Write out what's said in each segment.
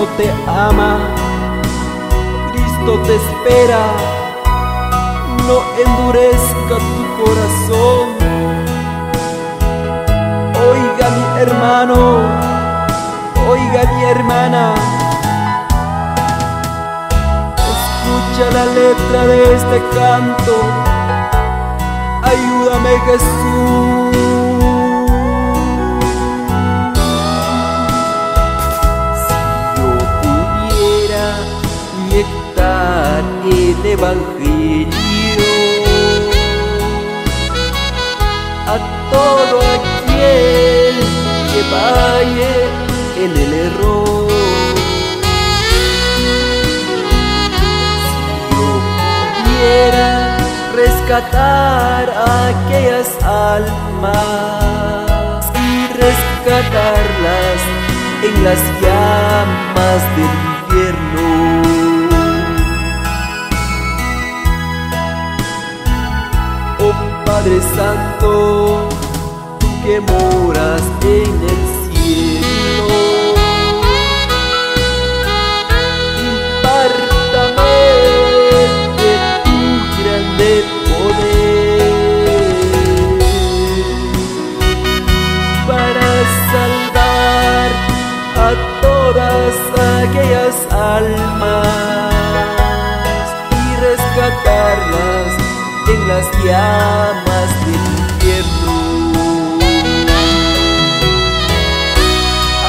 Cristo te ama, Cristo te espera, no endurezca tu corazón. Oiga mi hermano, oiga mi hermana, escucha la letra de este canto, ayúdame Jesús. Evangelio a todo aquel que vaya en el error. Si yo pudiera rescatar a aquellas almas y rescatarlas en las llamas del infierno. Padre Santo, tú que moras en el cielo, impártame de tu grande poder para salvar a todas aquellas almas y rescatarlas en las llamas del.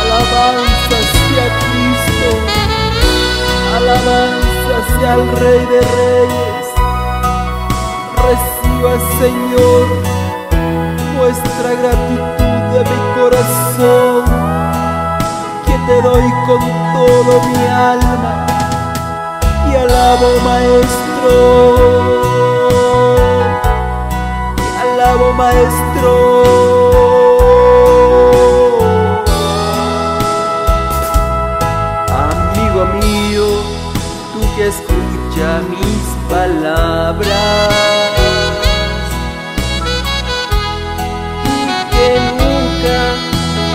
Alabanza sea Cristo, alabanza sea el Rey de Reyes. Reciba, Señor, nuestra gratitud de mi corazón, que te doy con todo mi alma y alabo, Maestro. Maestro. Amigo mío, tú que escucha mis palabras y que nunca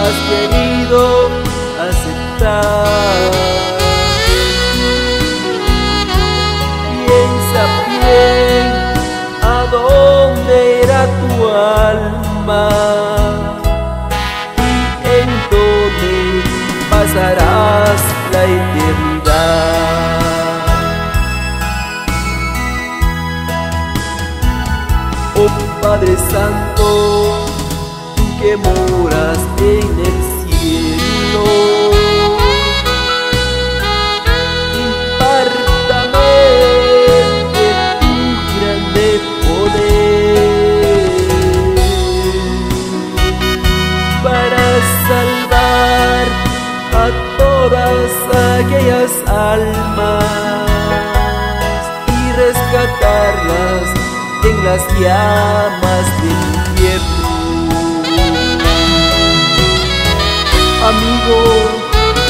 has querido aceptar. Alma y en dónde pasarás la eternidad. Oh Padre Santo, tú que moras en el aquellas almas y rescatarlas en las llamas del infierno. Amigo,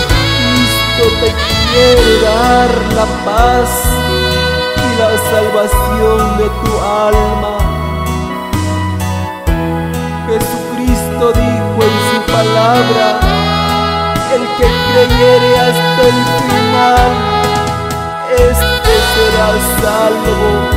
Cristo te quiere dar la paz y la salvación de tu alma. Jesucristo dijo en su palabra, que creyere hasta el final, este será salvo.